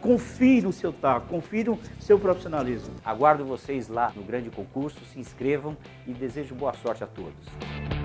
confie no seu taco, confie no seu profissionalismo. Aguardo vocês lá no grande concurso, se inscrevam e desejo boa sorte a todos.